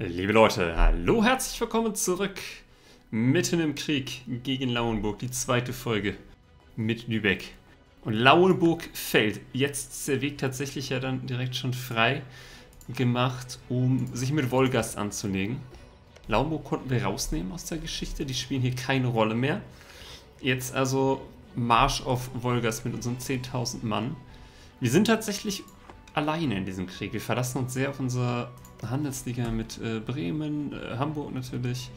Liebe Leute, hallo, herzlich willkommen zurück. Mitten im Krieg gegen Lauenburg, die zweite Folge mit Lübeck. Und Lauenburg fällt. Jetzt ist der Weg tatsächlich ja dann direkt schon frei gemacht, um sich mit Wolgast anzulegen. Lauenburg konnten wir rausnehmen aus der Geschichte, die spielen hier keine Rolle mehr. Jetzt also Marsch auf Wolgast mit unseren 10.000 Mann. Wir sind tatsächlich alleine in diesem Krieg. Wir verlassen uns sehr auf Handelsliga mit äh, Bremen, äh, Hamburg natürlich,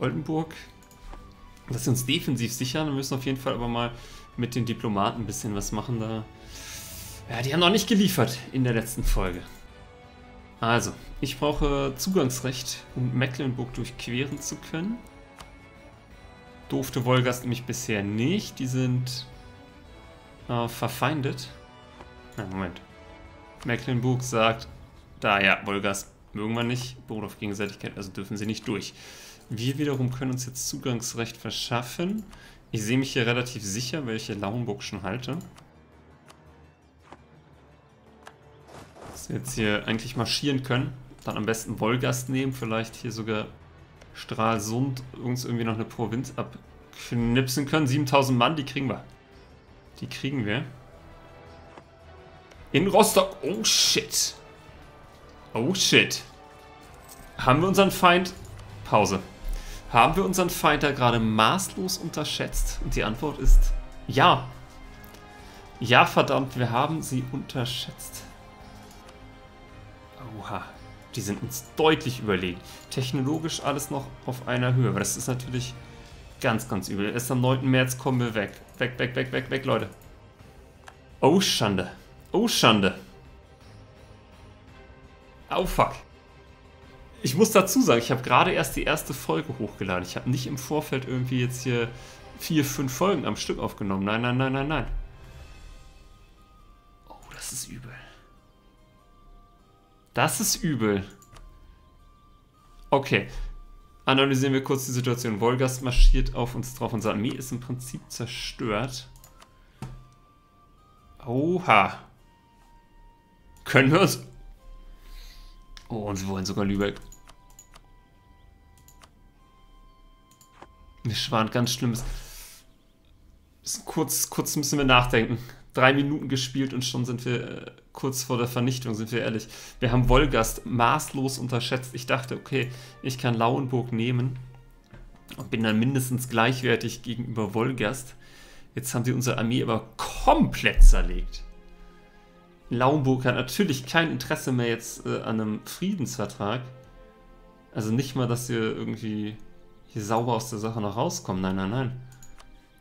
Oldenburg. Wir uns defensiv sichern. Wir müssen auf jeden Fall aber mal mit den Diplomaten ein bisschen was machen. Da ja, die haben noch nicht geliefert in der letzten Folge. Also, ich brauche Zugangsrecht, um Mecklenburg durchqueren zu können. Durfte Wolgast nämlich bisher nicht. Die sind äh, verfeindet. Na, Moment. Mecklenburg sagt, da ja, Wolgast mögen wir nicht, beruht auf Gegenseitigkeit, also dürfen sie nicht durch. Wir wiederum können uns jetzt Zugangsrecht verschaffen. Ich sehe mich hier relativ sicher, welche Lauenburg schon halte. Dass wir jetzt hier eigentlich marschieren können. Dann am besten Wolgast nehmen, vielleicht hier sogar Stralsund uns irgendwie noch eine Provinz abknipsen können. 7000 Mann, die kriegen wir. Die kriegen wir. In Rostock. Oh shit. Oh shit. Haben wir unseren Feind... Pause. Haben wir unseren Feind da gerade maßlos unterschätzt? Und die Antwort ist ja. Ja, verdammt, wir haben sie unterschätzt. Oha. Die sind uns deutlich überlegen. Technologisch alles noch auf einer Höhe. Aber das ist natürlich ganz, ganz übel. Erst am 9. März kommen wir weg. Weg, weg, weg, weg, weg, Leute. Oh, Schande. Oh, Schande. Oh fuck. Ich muss dazu sagen, ich habe gerade erst die erste Folge hochgeladen. Ich habe nicht im Vorfeld irgendwie jetzt hier vier, fünf Folgen am Stück aufgenommen. Nein, nein, nein, nein, nein. Oh, das ist übel. Das ist übel. Okay. Analysieren wir kurz die Situation. Wolgast marschiert auf uns drauf. Unsere Armee ist im Prinzip zerstört. Oha. Können wir uns Oh, und sie wollen sogar Lübeck. War ein ganz schlimmes. Kurz, kurz müssen wir nachdenken. Drei Minuten gespielt und schon sind wir äh, kurz vor der Vernichtung, sind wir ehrlich. Wir haben Wolgast maßlos unterschätzt. Ich dachte, okay, ich kann Lauenburg nehmen und bin dann mindestens gleichwertig gegenüber Wolgast. Jetzt haben sie unsere Armee aber komplett zerlegt. Lauenburg hat natürlich kein Interesse mehr jetzt äh, an einem Friedensvertrag. Also nicht mal, dass wir irgendwie hier sauber aus der Sache noch rauskommen. Nein, nein, nein.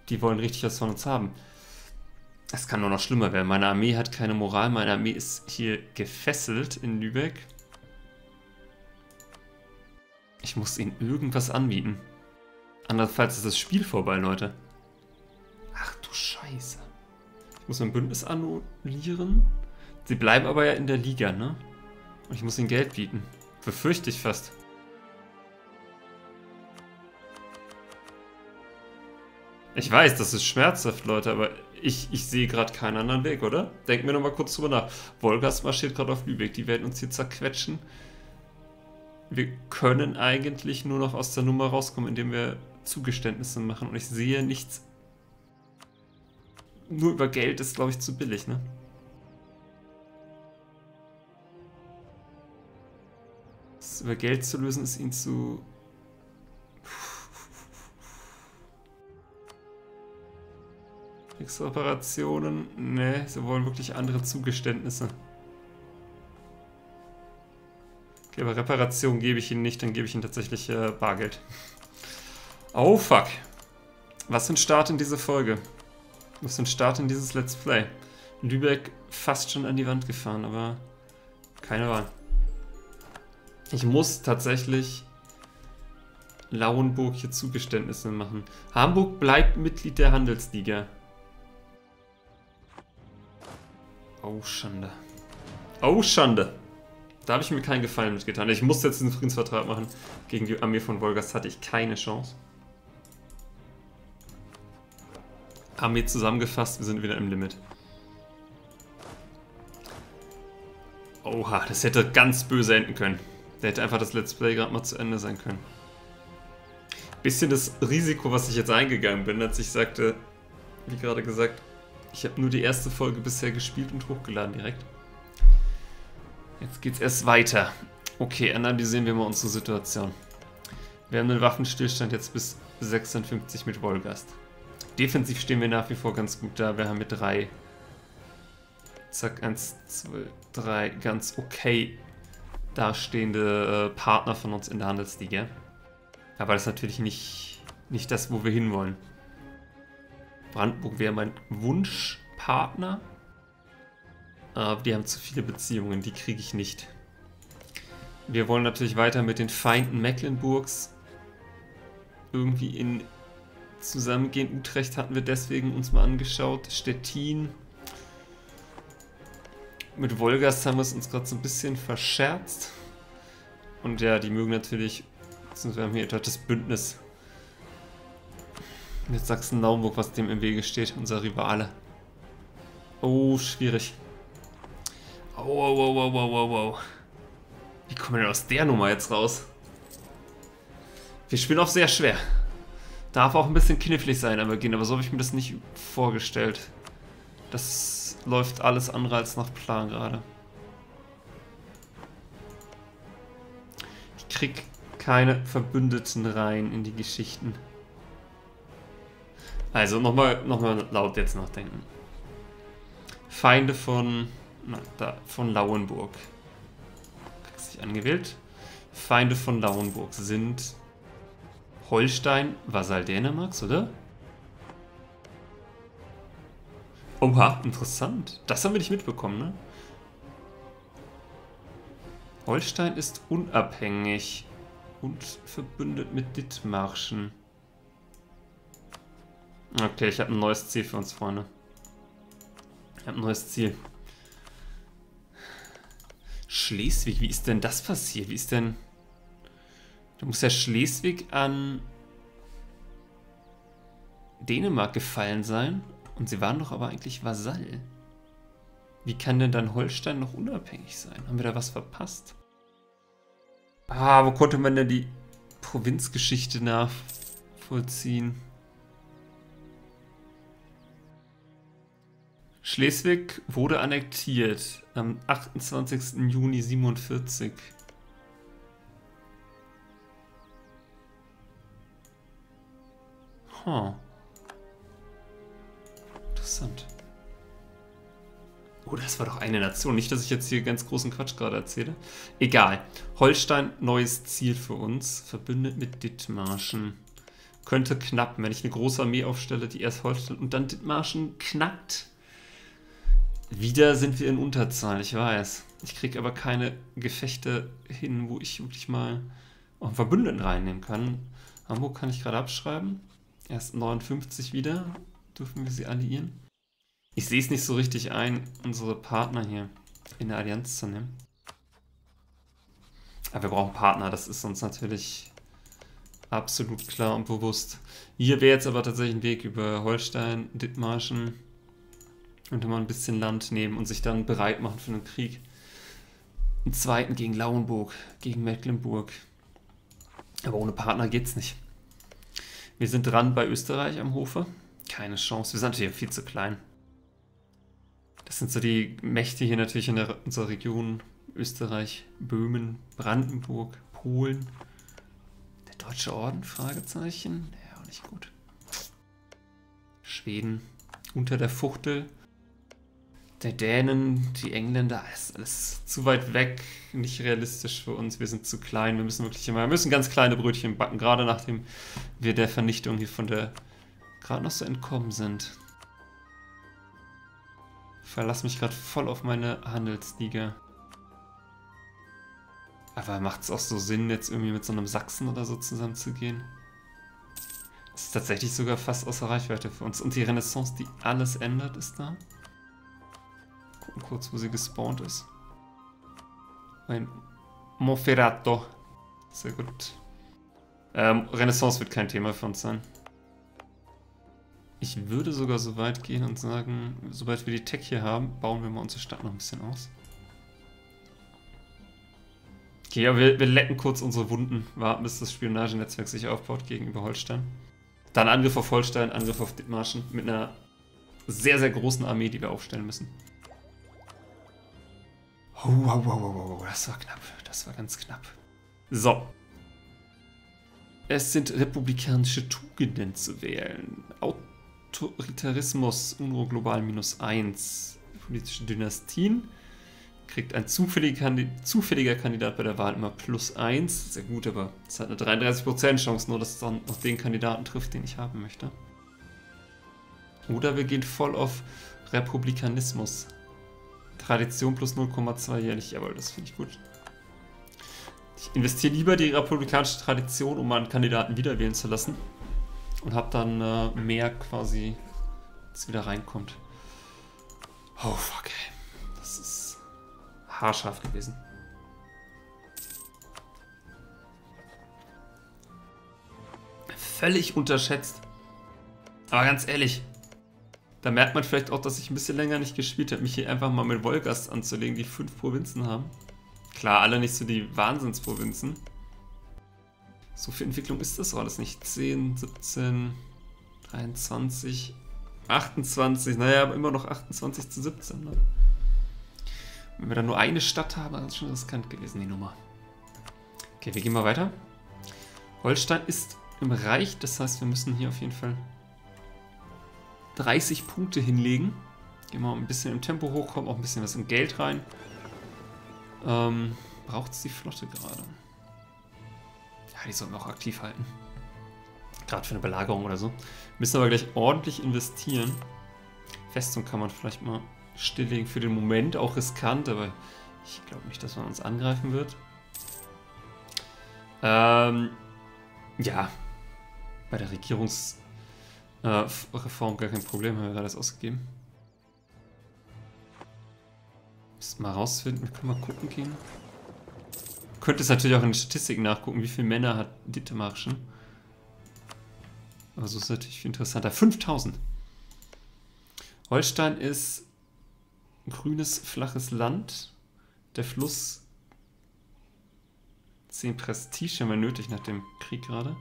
Die wollen richtig was von uns haben. Es kann nur noch schlimmer werden. Meine Armee hat keine Moral. Meine Armee ist hier gefesselt in Lübeck. Ich muss ihnen irgendwas anbieten. Andernfalls ist das Spiel vorbei, Leute. Ach du Scheiße. Ich muss mein Bündnis annullieren. Sie bleiben aber ja in der Liga, ne? Und ich muss ihnen Geld bieten. Befürchte ich fast. Ich weiß, das ist schmerzhaft, Leute, aber ich, ich sehe gerade keinen anderen Weg, oder? Denken wir nochmal kurz drüber nach. Wolgas marschiert gerade auf Lübeck. Die werden uns hier zerquetschen. Wir können eigentlich nur noch aus der Nummer rauskommen, indem wir Zugeständnisse machen. Und ich sehe nichts. Nur über Geld ist, glaube ich, zu billig, ne? Über Geld zu lösen, ist ihnen zu... Kriegsreparationen? Ne, sie wollen wirklich andere Zugeständnisse. Okay, aber Reparation gebe ich ihnen nicht, dann gebe ich ihnen tatsächlich äh, Bargeld. Oh fuck. Was für ein Start in diese Folge. Was für ein Start in dieses Let's Play. Lübeck fast schon an die Wand gefahren, aber keine Wahl. Ich muss tatsächlich Lauenburg hier Zugeständnisse machen. Hamburg bleibt Mitglied der Handelsliga. Oh, Schande. Oh, Schande. Da habe ich mir keinen Gefallen mitgetan. Ich musste jetzt einen Friedensvertrag machen. Gegen die Armee von Wolgast hatte ich keine Chance. Armee zusammengefasst, wir sind wieder im Limit. Oha, das hätte ganz böse enden können. Der hätte einfach das Let's Play gerade mal zu Ende sein können. Bisschen das Risiko, was ich jetzt eingegangen bin, als ich sagte, wie gerade gesagt, ich habe nur die erste Folge bisher gespielt und hochgeladen direkt. Jetzt geht's erst weiter. Okay, analysieren wir mal unsere Situation. Wir haben einen Waffenstillstand jetzt bis 56 mit Wolgast. Defensiv stehen wir nach wie vor ganz gut da. Wir haben mit drei, zack, eins, zwei, drei ganz okay dastehende äh, Partner von uns in der Handelsliga. Aber das ist natürlich nicht, nicht das, wo wir hinwollen. Brandenburg wäre mein Wunschpartner. Aber die haben zu viele Beziehungen, die kriege ich nicht. Wir wollen natürlich weiter mit den Feinden Mecklenburgs irgendwie in zusammengehen. Utrecht hatten wir deswegen uns mal angeschaut. Stettin. Mit Wolgast haben wir es uns gerade so ein bisschen verscherzt. Und ja, die mögen natürlich, wir haben hier das Bündnis mit Sachsen-Naumburg, was dem im Wege steht, unser Rivale. Oh, schwierig. Oh, wow, wow, wow, wow, wow, wow. Wie kommen wir denn aus der Nummer jetzt raus? Wir spielen auch sehr schwer. Darf auch ein bisschen knifflig sein am Beginn, aber so habe ich mir das nicht vorgestellt. Das läuft alles andere als nach Plan gerade. Ich krieg keine Verbündeten rein in die Geschichten. Also nochmal noch mal laut jetzt nachdenken. Feinde von, na, da, von Lauenburg. Kriegst dich angewählt. Feinde von Lauenburg sind Holstein, Vasall Dänemarks, oder? Oha, interessant. Das haben wir nicht mitbekommen, ne? Holstein ist unabhängig und verbündet mit Dithmarschen. Okay, ich habe ein neues Ziel für uns, Freunde. Ich habe ein neues Ziel. Schleswig, wie ist denn das passiert? Wie ist denn... Da muss ja Schleswig an Dänemark gefallen sein. Und sie waren doch aber eigentlich Vasall. Wie kann denn dann Holstein noch unabhängig sein? Haben wir da was verpasst? Ah, wo konnte man denn die Provinzgeschichte nachvollziehen? Schleswig wurde annektiert am 28. Juni 47. Huh. Interessant. Oh, das war doch eine Nation. Nicht, dass ich jetzt hier ganz großen Quatsch gerade erzähle. Egal. Holstein, neues Ziel für uns. Verbündet mit Dithmarschen. Könnte knappen, wenn ich eine große Armee aufstelle, die erst Holstein und dann Dithmarschen knackt. Wieder sind wir in Unterzahl, ich weiß. Ich kriege aber keine Gefechte hin, wo ich wirklich mal auch einen Verbündeten reinnehmen kann. Hamburg kann ich gerade abschreiben. Erst 59 wieder. Dürfen wir sie alliieren? Ich sehe es nicht so richtig ein, unsere Partner hier in der Allianz zu nehmen. Aber wir brauchen Partner, das ist uns natürlich absolut klar und bewusst. Hier wäre jetzt aber tatsächlich ein Weg über Holstein, Dithmarschen. Könnte man ein bisschen Land nehmen und sich dann bereit machen für einen Krieg. Einen zweiten gegen Lauenburg, gegen Mecklenburg. Aber ohne Partner geht's nicht. Wir sind dran bei Österreich am Hofe. Keine Chance. Wir sind natürlich viel zu klein. Das sind so die Mächte hier natürlich in der, unserer Region. Österreich, Böhmen, Brandenburg, Polen. Der Deutsche Orden? Fragezeichen. Ja, auch nicht gut. Schweden. Unter der Fuchtel der Dänen, die Engländer, ist alles zu weit weg, nicht realistisch für uns. Wir sind zu klein, wir müssen wirklich immer, wir müssen ganz kleine Brötchen backen, gerade nachdem wir der Vernichtung hier von der gerade noch so entkommen sind. Ich verlasse mich gerade voll auf meine Handelsliga. Aber macht es auch so Sinn, jetzt irgendwie mit so einem Sachsen oder so zusammenzugehen? Das ist tatsächlich sogar fast außer Reichweite für uns. Und die Renaissance, die alles ändert, ist da. Gucken kurz, wo sie gespawnt ist. Ein Monferrato. Sehr gut. Ähm, Renaissance wird kein Thema für uns sein. Ich würde sogar so weit gehen und sagen, sobald wir die Tech hier haben, bauen wir mal unsere Stadt noch ein bisschen aus. Okay, ja, wir, wir lecken kurz unsere Wunden, warten, bis das Spionagenetzwerk sich aufbaut gegenüber Holstein. Dann Angriff auf Holstein, Angriff auf Dithmarschen mit einer sehr, sehr großen Armee, die wir aufstellen müssen. Oh, wow, wow, wow, wow, das war knapp. Das war ganz knapp. So. Es sind republikanische Tugenden zu wählen. Autoritarismus, UNO global minus 1. Politische Dynastien. Kriegt ein zufälliger, Kandidat, bei der Wahl immer plus 1. Sehr gut, aber es hat eine 33% Chance, nur dass es dann noch den Kandidaten trifft, den ich haben möchte. Oder wir gehen voll auf Republikanismus. Tradition plus 0,2 jährlich. Jawohl, das finde ich gut. Ich investiere lieber die republikanische Tradition, um einen Kandidaten wieder wählen zu lassen. Und habe dann äh, mehr quasi, das wieder reinkommt. Oh, fuck, ey. Das ist haarscharf gewesen. Völlig unterschätzt. Aber ganz ehrlich, da merkt man vielleicht auch, dass ich ein bisschen länger nicht gespielt habe, mich hier einfach mal mit Wolgast anzulegen, die fünf Provinzen haben. Klar, alle nicht so die Wahnsinnsprovinzen. So viel Entwicklung ist das alles nicht. 10, 17, 23, 28. Naja, aber immer noch 28 zu 17. Ne? Wenn wir dann nur eine Stadt haben, dann ist schon riskant gewesen, die Nummer. Okay, wir gehen mal weiter. Holstein ist im Reich, das heißt, wir müssen hier auf jeden Fall 30 Punkte hinlegen. Gehen wir mal ein bisschen im Tempo hoch, kommt auch ein bisschen was im Geld rein. Ähm, Braucht es die Flotte gerade? Ja, die sollten wir auch aktiv halten. Gerade für eine Belagerung oder so. Müssen aber gleich ordentlich investieren. Festung kann man vielleicht mal stilllegen. Für den Moment auch riskant, aber ich glaube nicht, dass man uns angreifen wird. Ähm, ja, bei der Regierungs äh, gar kein Problem, haben wir gerade das ausgegeben. Müssen mal rausfinden, wir können mal gucken gehen. Könnte es natürlich auch in den Statistiken nachgucken, wie viele Männer hat Dithmarschen. Aber so ist natürlich viel interessanter. 5000. Holstein ist grünes, flaches Land. Der Fluss 10 Prestige haben wir nötig nach dem Krieg gerade.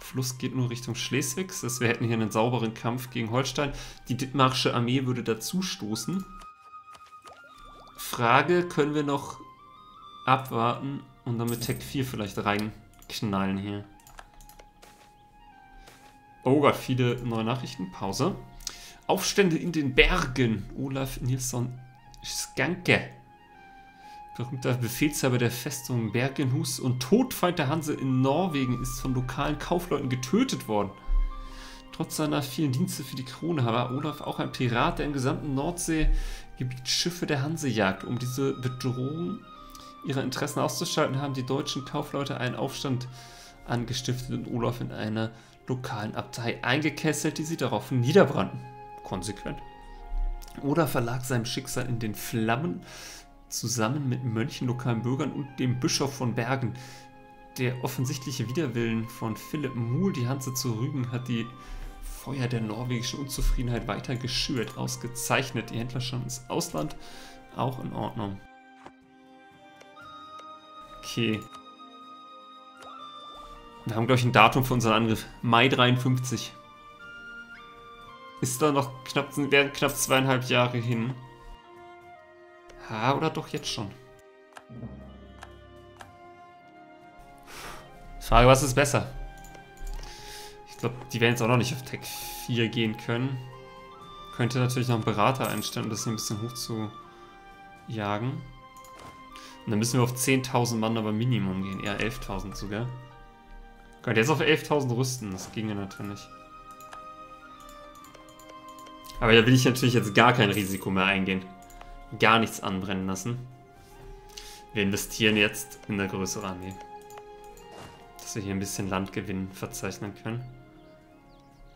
Fluss geht nur Richtung Schleswigs. Das, wir hätten hier einen sauberen Kampf gegen Holstein. Die Dithmarsche Armee würde dazu stoßen. Frage, können wir noch abwarten und dann mit Tech 4 vielleicht reinknallen hier. Oh Gott, viele neue Nachrichten. Pause. Aufstände in den Bergen. Olaf Nilsson Skanke berühmter Befehlshaber der Festung Bergenhus und Todfeind der Hanse in Norwegen, ist von lokalen Kaufleuten getötet worden. Trotz seiner vielen Dienste für die Krone war Olaf auch ein Pirat, der im gesamten Nordseegebiet Schiffe der Hanse jagt. Um diese Bedrohung ihrer Interessen auszuschalten, haben die deutschen Kaufleute einen Aufstand angestiftet und Olaf in einer lokalen Abtei eingekesselt, die sie daraufhin niederbrannten. Konsequent. Oder verlag seinem Schicksal in den Flammen zusammen mit Mönchen, lokalen Bürgern und dem Bischof von Bergen. Der offensichtliche Widerwillen von Philipp Muhl, die Hanse zu rügen, hat die Feuer der norwegischen Unzufriedenheit weiter geschürt. Ausgezeichnet. Die Händler schon ins Ausland. Auch in Ordnung. Okay. Wir haben, glaube ich, ein Datum für unseren Angriff. Mai 53. Ist da noch knapp, wären knapp zweieinhalb Jahre hin. Ha, oder doch jetzt schon? Frage, was ist besser? Ich glaube, die werden jetzt auch noch nicht auf Tech 4 gehen können. Könnte natürlich noch einen Berater einstellen, um das hier ein bisschen hoch zu jagen. Und dann müssen wir auf 10.000 Mann aber Minimum gehen, eher 11.000 sogar. Könnte jetzt auf 11.000 rüsten, das ginge natürlich. Aber da will ich natürlich jetzt gar kein Risiko mehr eingehen gar nichts anbrennen lassen. Wir investieren jetzt in eine größere Armee. Dass wir hier ein bisschen Landgewinn verzeichnen können.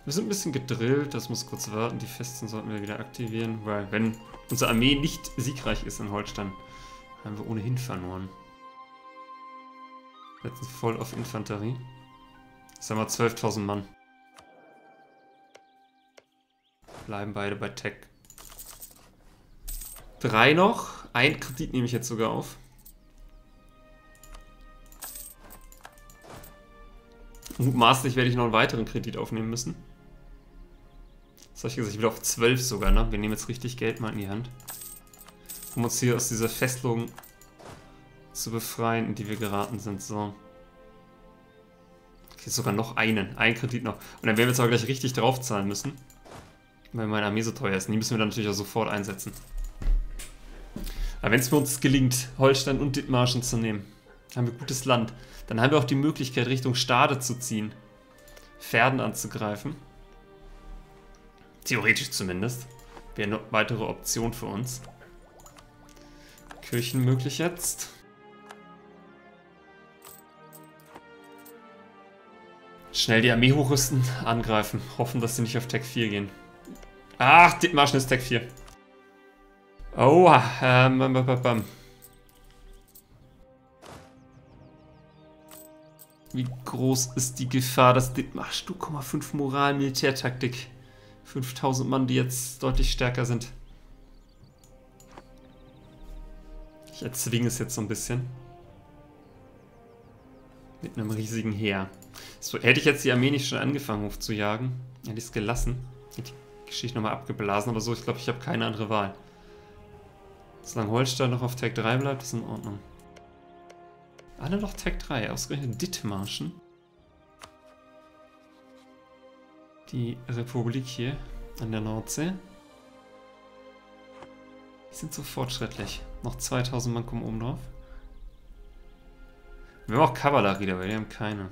Wir sind ein bisschen gedrillt, das muss kurz warten. Die Festen sollten wir wieder aktivieren, weil wenn unsere Armee nicht siegreich ist in Holstein, haben wir ohnehin verloren. Setzen voll auf Infanterie. Jetzt haben wir 12.000 Mann. Bleiben beide bei Tech. Drei noch. Ein Kredit nehme ich jetzt sogar auf. Mutmaßlich werde ich noch einen weiteren Kredit aufnehmen müssen. Das habe ich gesagt, ich will auf 12 sogar, ne? Wir nehmen jetzt richtig Geld mal in die Hand. Um uns hier aus dieser Festung zu befreien, in die wir geraten sind. So. Okay, sogar noch einen. Ein Kredit noch. Und dann werden wir jetzt aber gleich richtig draufzahlen müssen. Weil meine Armee so teuer ist. Und die müssen wir dann natürlich auch sofort einsetzen. Aber wenn es uns gelingt, Holstein und Dithmarschen zu nehmen, haben wir gutes Land. Dann haben wir auch die Möglichkeit, Richtung Stade zu ziehen. Pferden anzugreifen. Theoretisch zumindest. Wäre eine weitere Option für uns. Kirchen möglich jetzt. Schnell die Armee hochrüsten, angreifen. Hoffen, dass sie nicht auf Tech 4 gehen. Ach, Dithmarschen ist Tech 4. Oh, ähm, bam, bam, bam. Wie groß ist die Gefahr, dass Dithmarsch, du 5 Moral, Militärtaktik. 5000 Mann, die jetzt deutlich stärker sind. Ich erzwinge es jetzt so ein bisschen. Mit einem riesigen Heer. So, hätte ich jetzt die Armee nicht schon angefangen hochzujagen, hätte ich es gelassen. Hätte die Geschichte nochmal abgeblasen oder so. Ich glaube, ich habe keine andere Wahl. Solange Holstein noch auf Tag 3 bleibt, ist in Ordnung. Alle noch Tag 3, ausgerechnet Dithmarschen. Die Republik hier an der Nordsee. Sind so fortschrittlich. Noch 2000 Mann kommen oben drauf. Wir haben auch Kavallerie dabei, die haben keine.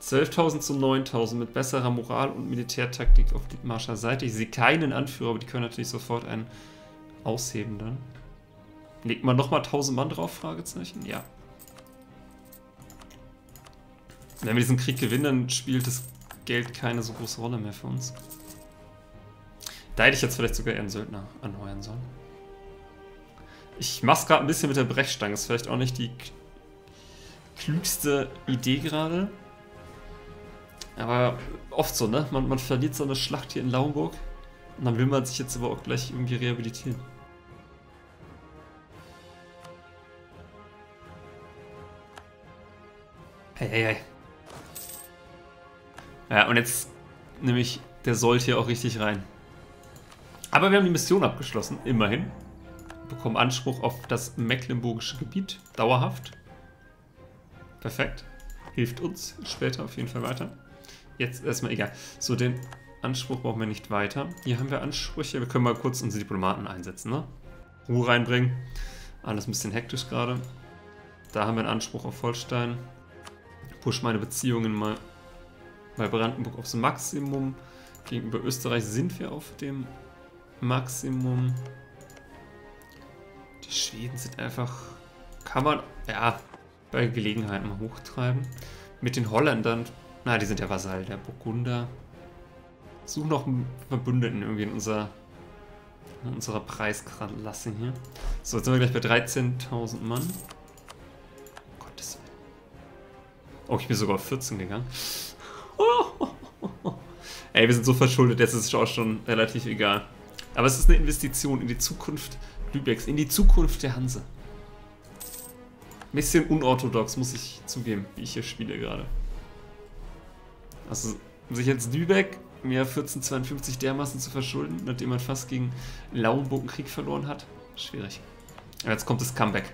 12.000 zu 9.000 mit besserer Moral und Militärtaktik auf Dithmarscher Seite. Ich sehe keinen Anführer, aber die können natürlich sofort einen ausheben dann. Legt man nochmal 1000 Mann drauf? Fragezeichen? Ja. Wenn wir diesen Krieg gewinnen, dann spielt das Geld keine so große Rolle mehr für uns. Da hätte ich jetzt vielleicht sogar eher einen Söldner anheuern sollen. Ich mach's gerade ein bisschen mit der Brechstange. Ist vielleicht auch nicht die klügste Idee gerade. Aber oft so, ne? Man, man verliert so eine Schlacht hier in Lauenburg und dann will man sich jetzt aber auch gleich irgendwie rehabilitieren. Hey, hey, hey. Ja, und jetzt nehme ich der Sold hier auch richtig rein. Aber wir haben die Mission abgeschlossen, immerhin. Wir bekommen Anspruch auf das mecklenburgische Gebiet, dauerhaft. Perfekt. Hilft uns später auf jeden Fall weiter. Jetzt erstmal egal. So, den Anspruch brauchen wir nicht weiter. Hier haben wir Ansprüche. Wir können mal kurz unsere Diplomaten einsetzen, ne? Ruhe reinbringen. Alles ein bisschen hektisch gerade. Da haben wir einen Anspruch auf Holstein. Push meine Beziehungen mal bei Brandenburg aufs Maximum. Gegenüber Österreich sind wir auf dem Maximum. Die Schweden sind einfach... Kann man, ja, bei Gelegenheit mal hochtreiben. Mit den Holländern na, die sind ja Vasall der Burgunder. Such noch einen Verbündeten irgendwie in, unser, in unserer Preisklasse hier. So, jetzt sind wir gleich bei 13.000 Mann. Gottes Willen. Oh, ich bin sogar auf 14 gegangen. Ey, wir sind so verschuldet, jetzt ist es auch schon relativ egal. Aber es ist eine Investition in die Zukunft Lübecks, in die Zukunft der Hanse. Bisschen unorthodox, muss ich zugeben, wie ich hier spiele gerade. Also sich jetzt Lübeck im Jahr 1452 dermaßen zu verschulden, nachdem man fast gegen Lauenburg einen Krieg verloren hat, schwierig. Aber jetzt kommt das Comeback.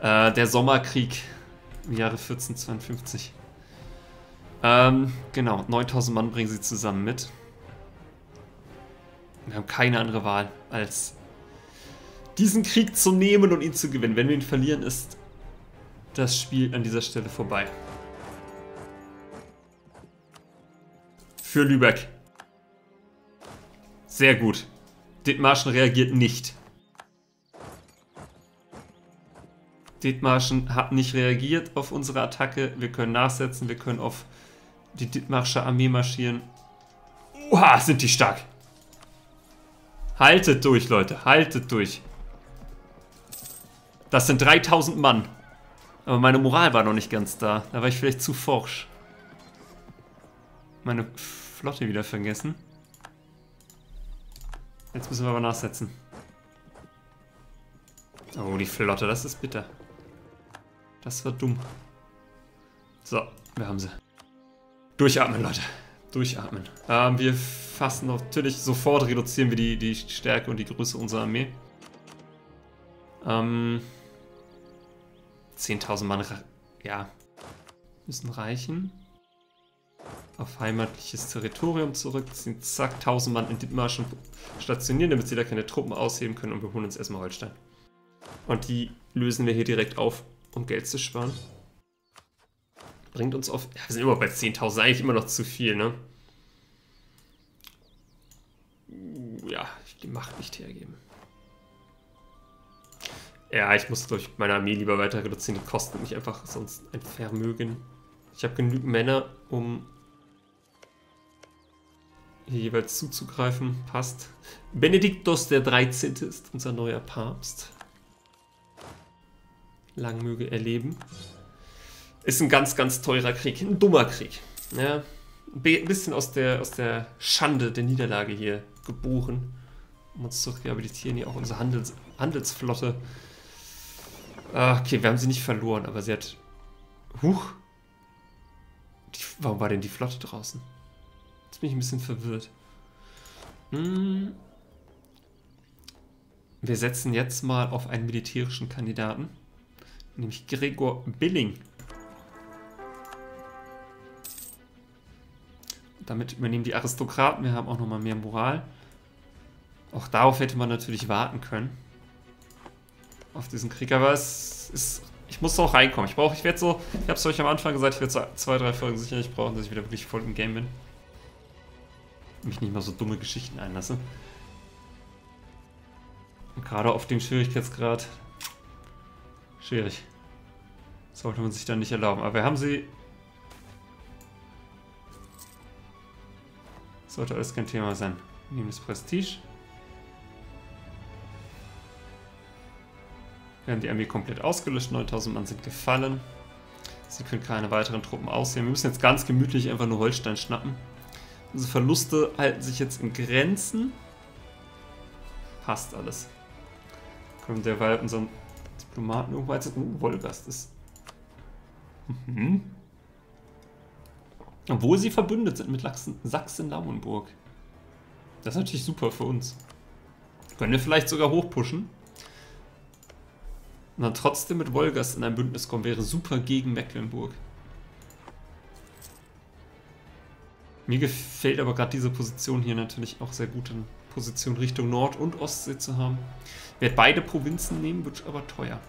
Äh, der Sommerkrieg im Jahre 1452. Ähm, genau, 9000 Mann bringen sie zusammen mit. Wir haben keine andere Wahl, als diesen Krieg zu nehmen und ihn zu gewinnen. Wenn wir ihn verlieren, ist das Spiel an dieser Stelle vorbei. für Lübeck. Sehr gut. Dithmarschen reagiert nicht. Dithmarschen hat nicht reagiert auf unsere Attacke. Wir können nachsetzen, wir können auf die Dithmarscher Armee marschieren. Uha, sind die stark. Haltet durch, Leute. Haltet durch. Das sind 3000 Mann. Aber meine Moral war noch nicht ganz da. Da war ich vielleicht zu forsch. Meine Flotte wieder vergessen. Jetzt müssen wir aber nachsetzen. Oh, die Flotte, das ist bitter. Das war dumm. So, wir haben sie. Durchatmen, Leute. Durchatmen. Ähm, wir fassen natürlich sofort, reduzieren wir die, die Stärke und die Größe unserer Armee. Ähm, 10.000 Mann, ja, müssen reichen. Auf heimatliches Territorium zurückziehen. Zack, 1000 Mann in Dithmarschen stationieren, damit sie da keine Truppen ausheben können und wir holen uns erstmal Holstein. Und die lösen wir hier direkt auf, um Geld zu sparen. Bringt uns auf... Wir sind immer bei 10.000, eigentlich immer noch zu viel, ne? Ja, ich die Macht nicht hergeben. Ja, ich muss durch meine Armee lieber weiter reduzieren. Die kosten mich einfach sonst ein Vermögen. Ich habe genügend Männer, um hier jeweils zuzugreifen. Passt. Benediktus der 13. ist unser neuer Papst. Lang möge er leben. Ist ein ganz, ganz teurer Krieg. Ein dummer Krieg. Ja, ein bisschen aus der, aus der Schande der Niederlage hier geboren. Um uns zu rehabilitieren. Hier auch unsere Handels, Handelsflotte. Ah, okay, wir haben sie nicht verloren, aber sie hat... Huch. Die, warum war denn die Flotte draußen? Jetzt bin ich ein bisschen verwirrt. Hm. Wir setzen jetzt mal auf einen militärischen Kandidaten. Nämlich Gregor Billing. Damit übernehmen die Aristokraten. Wir haben auch nochmal mehr Moral. Auch darauf hätte man natürlich warten können auf diesen Krieg. Aber es ist. Ich muss auch reinkommen. Ich brauche, ich werde so, ich habe es euch am Anfang gesagt, ich werde zwei, drei Folgen sicher nicht brauchen, dass ich wieder wirklich voll im Game bin. Mich nicht mal so dumme Geschichten einlasse. Gerade auf dem Schwierigkeitsgrad. Schwierig. Sollte man sich dann nicht erlauben. Aber wir haben sie. Sollte alles kein Thema sein. Nehmen das Prestige. Wir haben die Armee komplett ausgelöscht, 9000 Mann sind gefallen. Sie können keine weiteren Truppen aussehen. Wir müssen jetzt ganz gemütlich einfach nur Holstein schnappen. Unsere Verluste halten sich jetzt in Grenzen. Passt alles. Können derweil unseren Diplomaten irgendwo. Uh, Wolgast ist... Mhm. Obwohl sie verbündet sind mit Sachsen-Lauenburg. Das ist natürlich super für uns. Können wir vielleicht sogar hochpushen und dann trotzdem mit Wolgast in ein Bündnis kommen, wäre super gegen Mecklenburg. Mir gefällt aber gerade diese Position hier natürlich auch sehr gut in Position Richtung Nord- und Ostsee zu haben. Wer beide Provinzen nehmen, wird aber teuer.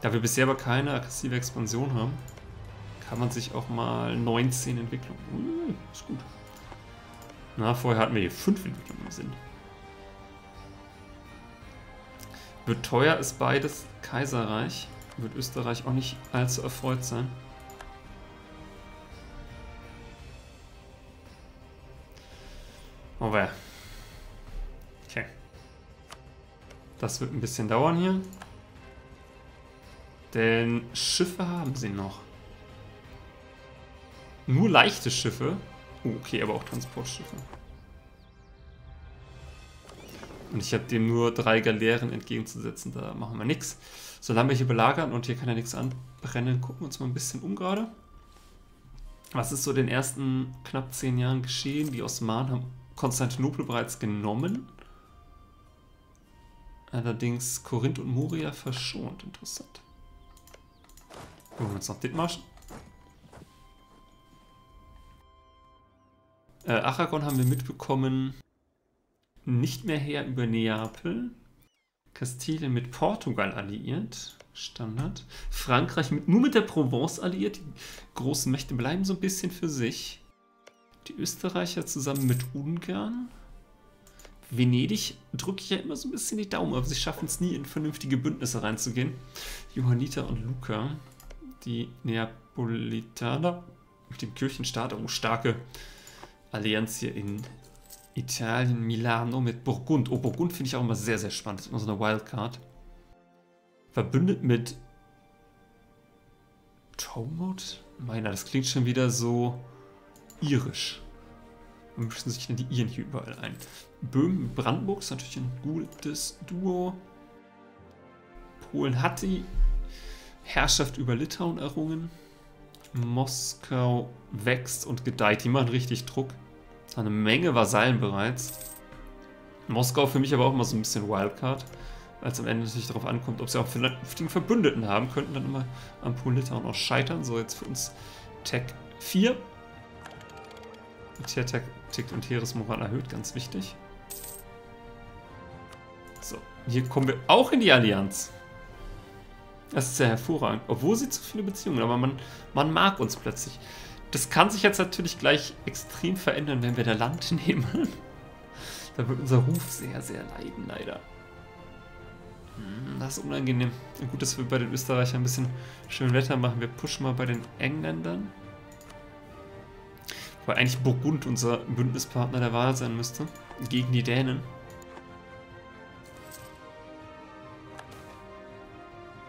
Da wir bisher aber keine aggressive Expansion haben, kann man sich auch mal 19 Entwicklungen. Uh, ist gut. Na, vorher hatten wir hier 5 Entwicklungen im Sinn. Wird teuer, ist beides Kaiserreich. Wird Österreich auch nicht allzu erfreut sein. Oh, wer? Okay. Das wird ein bisschen dauern hier. Denn Schiffe haben sie noch. Nur leichte Schiffe. Oh, okay, aber auch Transportschiffe. Und ich habe dem nur drei Galeeren entgegenzusetzen, da machen wir nichts. Solange wir hier belagern und hier kann ja nichts anbrennen, gucken wir uns mal ein bisschen um gerade. Was ist so in den ersten knapp zehn Jahren geschehen? Die Osmanen haben Konstantinopel bereits genommen. Allerdings Korinth und Moria verschont. Interessant. Gucken wir uns noch Dithmarschen. Äh, Aragon haben wir mitbekommen, nicht mehr her über Neapel. Kastilien mit Portugal alliiert. Standard. Frankreich mit, nur mit der Provence alliiert. Die großen Mächte bleiben so ein bisschen für sich. Die Österreicher zusammen mit Ungarn. Venedig drücke ich ja immer so ein bisschen die Daumen, aber sie schaffen es nie, in vernünftige Bündnisse reinzugehen. Johanniter und Luca, die Neapolitaner mit dem Kirchenstaat, auch starke Allianz hier in Italien, Milano mit Burgund. Oh, Burgund finde ich auch immer sehr, sehr spannend. Das ist immer so eine Wildcard. Verbündet mit Tomot? Meiner, das klingt schon wieder so irisch. Da mischen sich denn die Iren hier überall ein. Böhmen, Brandenburg ist natürlich ein gutes Duo. Polen hat die Herrschaft über Litauen errungen. Moskau wächst und gedeiht. Die machen richtig Druck. Eine Menge Vasallen bereits. Moskau für mich aber auch immer so ein bisschen Wildcard. Weil es am Ende natürlich darauf ankommt, ob sie auch vernünftigen Verbündeten haben. Könnten dann immer am Politauen auch scheitern. So, jetzt für uns Tech 4. Militärtech tickt und Heeresmoral erhöht, ganz wichtig. So, hier kommen wir auch in die Allianz. Das ist ja hervorragend. Obwohl sie zu viele Beziehungen, aber man, man mag uns plötzlich. Das kann sich jetzt natürlich gleich extrem verändern, wenn wir der Land nehmen. da wird unser Ruf sehr, sehr leiden, leider. Hm, das ist unangenehm. Gut, dass wir bei den Österreichern ein bisschen schön Wetter machen. Wir pushen mal bei den Engländern. Weil eigentlich Burgund unser Bündnispartner der Wahl sein müsste. Gegen die Dänen.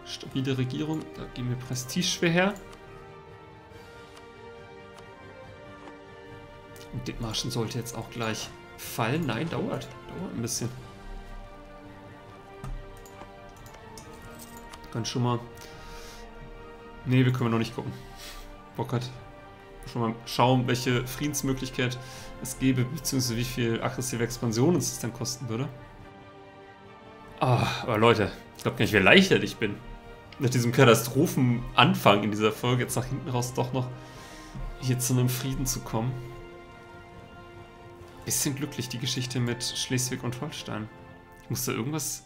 Stabile Regierung, da gehen wir Prestige schwer her. Und Dithmarschen sollte jetzt auch gleich fallen. Nein, dauert. Dauert ein bisschen. Können schon mal... Ne, wir können noch nicht gucken. Bock hat schon mal schauen, welche Friedensmöglichkeit es gäbe, beziehungsweise wie viel aggressive Expansion es dann kosten würde. Ah, aber Leute, ich glaube gar nicht, wie erleichtert ich bin. Nach diesem Katastrophenanfang in dieser Folge jetzt nach hinten raus doch noch hier zu einem Frieden zu kommen. Bisschen glücklich, die Geschichte mit Schleswig und Holstein. Ich musste irgendwas...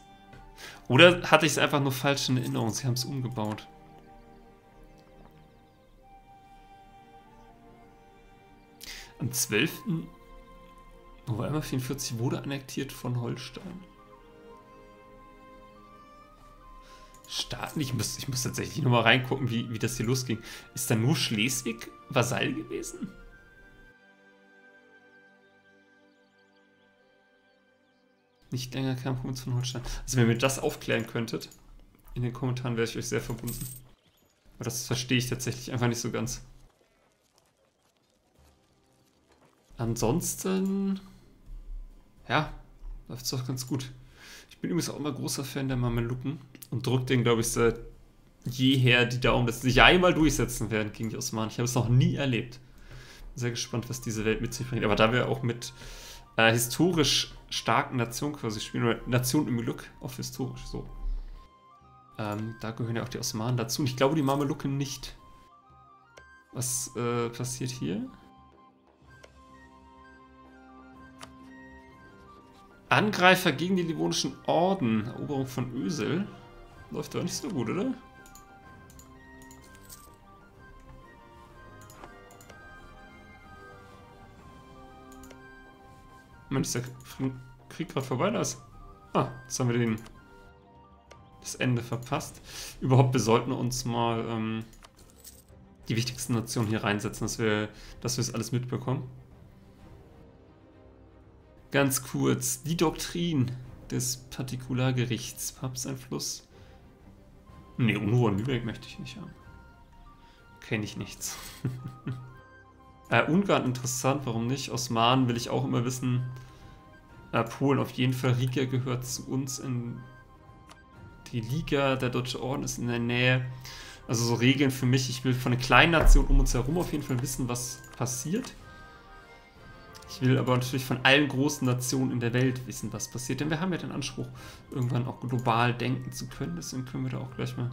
Oder hatte ich es einfach nur falsch in Erinnerung? Sie haben es umgebaut. Am 12. November 44 wurde annektiert von Holstein. Staaten, ich muss, ich muss tatsächlich nochmal reingucken, wie, wie das hier losging. Ist da nur Schleswig Vasall gewesen? Nicht länger Kernpunkt von Holstein. Also wenn ihr das aufklären könntet, in den Kommentaren wäre ich euch sehr verbunden. Aber das verstehe ich tatsächlich einfach nicht so ganz. Ansonsten, ja, läuft es doch ganz gut. Ich bin übrigens auch immer großer Fan der Mamelucken und drücke den, glaube ich, seit jeher die Daumen, dass sie sich einmal durchsetzen werden gegen die Osmanen. Ich habe es noch nie erlebt. Sehr gespannt, was diese Welt mit sich bringt. Aber da wir auch mit äh, historisch starken Nationen quasi spielen, oder Nationen im Glück auf historisch so. Ähm, da gehören ja auch die Osmanen dazu. Und ich glaube, die Mamelucken nicht. Was äh, passiert hier? Angreifer gegen die Livonischen Orden. Eroberung von Ösel. Läuft doch nicht so gut, oder? Mensch, ist der Krieg gerade vorbei, das? Ah, jetzt haben wir den das Ende verpasst. Überhaupt, wir sollten uns mal ähm, die wichtigsten Nationen hier reinsetzen, dass wir, dass wir das alles mitbekommen. Ganz kurz, die Doktrin des Partikulargerichts. Papsteinfluss. Ne, Unruhe in Lübeck möchte ich nicht haben. Kenne ich nichts. äh, Ungarn interessant, warum nicht? Osmanen will ich auch immer wissen. Äh, Polen auf jeden Fall. Riga gehört zu uns in die Liga. Der Deutsche Orden ist in der Nähe. Also so Regeln für mich. Ich will von einer kleinen Nation um uns herum auf jeden Fall wissen, was passiert. Ich will aber natürlich von allen großen Nationen in der Welt wissen, was passiert. Denn wir haben ja den Anspruch, irgendwann auch global denken zu können. Deswegen können wir da auch gleich mal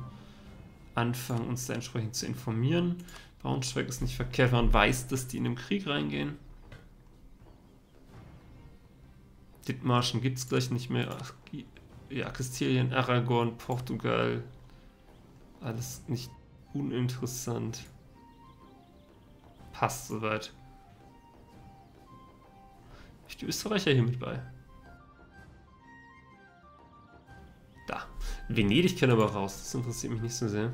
anfangen, uns da entsprechend zu informieren. Braunschweig ist nicht verkehrt, man weiß, dass die in den Krieg reingehen. Dithmarschen gibt es gleich nicht mehr. Ja, Kastilien, Aragon, Portugal. Alles nicht uninteressant. Passt soweit ich die Österreicher hier mit bei? Da. Venedig kann aber raus. Das interessiert mich nicht so sehr.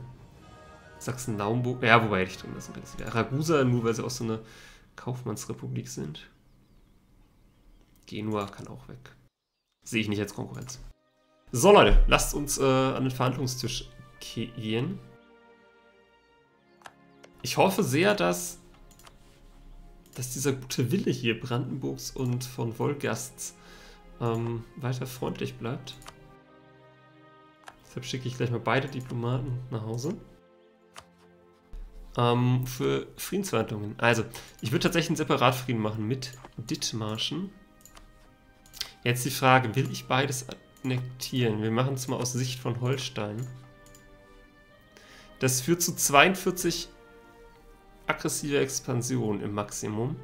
Sachsen-Naumburg. Ja, wobei ich drin lassen können. Ragusa, nur weil sie auch so eine Kaufmannsrepublik sind. Genua kann auch weg. Sehe ich nicht als Konkurrenz. So, Leute, lasst uns äh, an den Verhandlungstisch gehen. Ich hoffe sehr, dass dass dieser gute Wille hier Brandenburgs und von Wolgasts ähm, weiter freundlich bleibt. Deshalb schicke ich gleich mal beide Diplomaten nach Hause. Ähm, für Friedensverhandlungen. Also, ich würde tatsächlich einen Separatfrieden machen mit Dithmarschen. Jetzt die Frage, will ich beides annektieren? Wir machen es mal aus Sicht von Holstein. Das führt zu 42 aggressive Expansion im Maximum.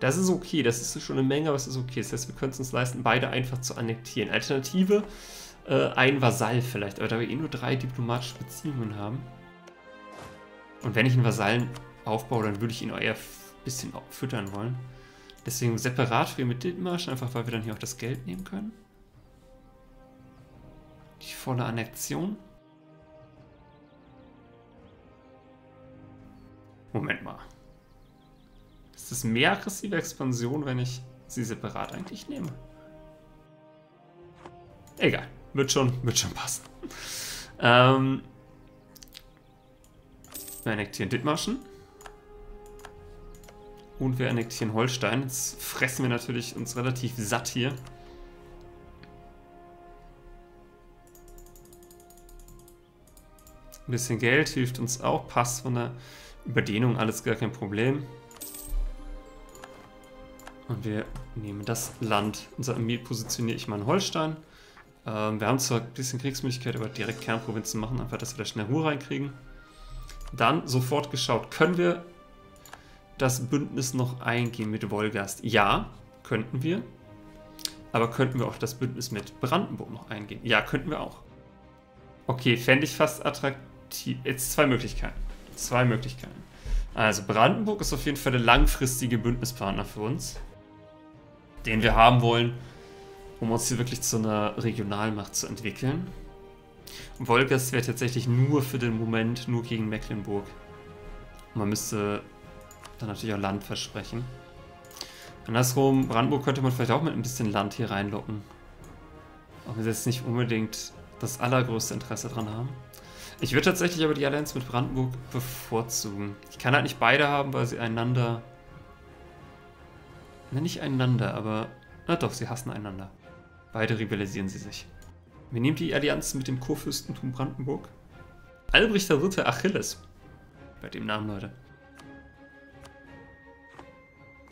Das ist okay, das ist schon eine Menge, aber es ist okay. Das heißt, wir können es uns leisten, beide einfach zu annektieren. Alternative, äh, ein Vasall vielleicht, aber da wir eh nur drei diplomatische Beziehungen haben. Und wenn ich einen Vasallen aufbaue, dann würde ich ihn auch eher ein bisschen füttern wollen. Deswegen separat für mit Dithmarsch, einfach weil wir dann hier auch das Geld nehmen können. Die volle Annexion. Moment mal. Ist das mehr aggressive Expansion, wenn ich sie separat eigentlich nehme? Egal. Wird schon, wird schon passen. Ähm, wir annektieren Dithmarschen. Und wir annektieren Holstein. Jetzt fressen wir natürlich uns relativ satt hier. Ein bisschen Geld hilft uns auch. Passt von der Überdehnung, alles gar kein Problem. Und wir nehmen das Land. Unser Armee positioniere ich mal in Holstein. Ähm, wir haben zwar ein bisschen Kriegsmöglichkeit, aber direkt Kernprovinzen machen, einfach, dass wir da schnell Ruhe reinkriegen. Dann sofort geschaut, können wir das Bündnis noch eingehen mit Wolgast? Ja, könnten wir. Aber könnten wir auch das Bündnis mit Brandenburg noch eingehen? Ja, könnten wir auch. Okay, fände ich fast attraktiv. Jetzt zwei Möglichkeiten. Zwei Möglichkeiten. Also Brandenburg ist auf jeden Fall der langfristige Bündnispartner für uns, den wir haben wollen, um uns hier wirklich zu einer Regionalmacht zu entwickeln. Wolgast wäre tatsächlich nur für den Moment nur gegen Mecklenburg. Man müsste dann natürlich auch Land versprechen. Andersrum, Brandenburg könnte man vielleicht auch mit ein bisschen Land hier reinlocken. Auch wenn sie jetzt nicht unbedingt das allergrößte Interesse dran haben. Ich würde tatsächlich aber die Allianz mit Brandenburg bevorzugen. Ich kann halt nicht beide haben, weil sie einander... Na, nicht einander, aber... Na doch, sie hassen einander. Beide rebellisieren sie sich. Wir nehmen die Allianz mit dem Kurfürstentum Brandenburg. Albrecht III. Achilles. Bei dem Namen, Leute.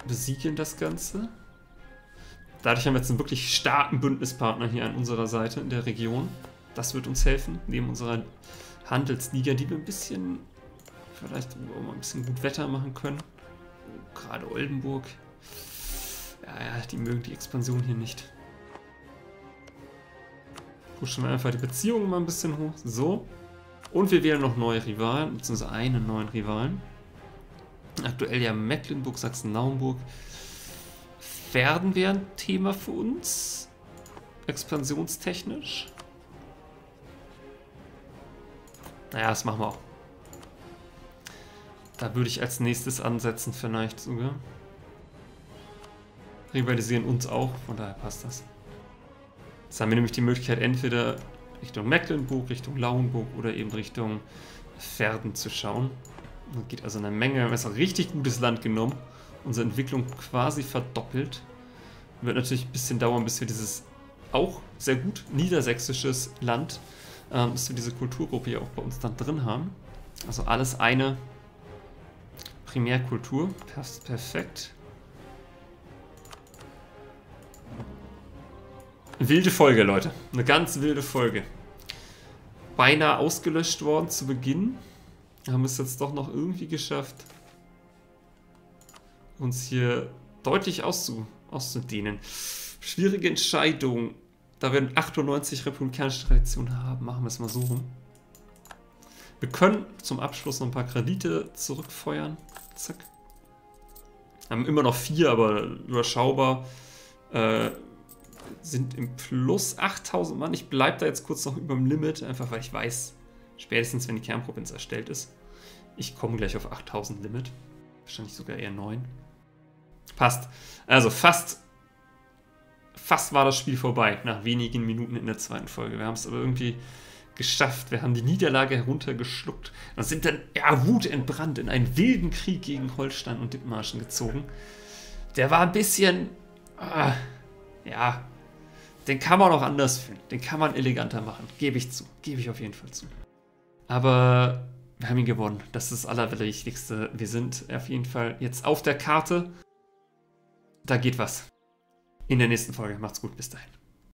Besiegeln das Ganze. Dadurch haben wir jetzt einen wirklich starken Bündnispartner hier an unserer Seite in der Region. Das wird uns helfen, neben unserer Handelsliga, die wir ein bisschen, vielleicht auch mal ein bisschen gut Wetter machen können. Gerade Oldenburg. Ja, ja, die mögen die Expansion hier nicht. Pushen wir einfach die Beziehungen mal ein bisschen hoch. So. Und wir wählen noch neue Rivalen, beziehungsweise einen neuen Rivalen. Aktuell ja Mecklenburg, Sachsen-Lauenburg. Werden wir ein Thema für uns? Expansionstechnisch? Naja, das machen wir auch. Da würde ich als nächstes ansetzen vielleicht sogar. Rivalisieren uns auch, von daher passt das. Jetzt haben wir nämlich die Möglichkeit, entweder Richtung Mecklenburg, Richtung Lauenburg oder eben Richtung Verden zu schauen. Da geht also eine Menge. Wir haben jetzt ein richtig gutes Land genommen. Unsere Entwicklung quasi verdoppelt. Wird natürlich ein bisschen dauern, bis wir dieses auch sehr gut niedersächsisches Land ähm, dass wir diese Kulturgruppe hier auch bei uns dann drin haben. Also alles eine Primärkultur. Passt perfekt. Wilde Folge, Leute. Eine ganz wilde Folge. Beinahe ausgelöscht worden zu Beginn. Haben es jetzt doch noch irgendwie geschafft, uns hier deutlich auszu auszudehnen. Schwierige Entscheidung. Da wir 98 republikanische Traditionen haben, machen wir es mal so rum. Wir können zum Abschluss noch ein paar Kredite zurückfeuern. Zack. Haben immer noch vier, aber überschaubar. Äh, sind im Plus 8000 Mann. Ich bleibe da jetzt kurz noch über dem Limit, einfach weil ich weiß, spätestens wenn die Kernprovinz erstellt ist, ich komme gleich auf 8000 Limit. Wahrscheinlich sogar eher 9. Passt. Also fast fast war das Spiel vorbei, nach wenigen Minuten in der zweiten Folge. Wir haben es aber irgendwie geschafft. Wir haben die Niederlage heruntergeschluckt und sind dann ja, wutentbrannt in einen wilden Krieg gegen Holstein und Dithmarschen gezogen. Der war ein bisschen, ah, ja, den kann man auch anders fühlen. Den kann man eleganter machen. Gebe ich zu. Gebe ich auf jeden Fall zu. Aber Wir haben ihn gewonnen. Das ist das Allerwichtigste. Wir sind auf jeden Fall jetzt auf der Karte. Da geht was. In der nächsten Folge. Macht's gut. Bis dahin.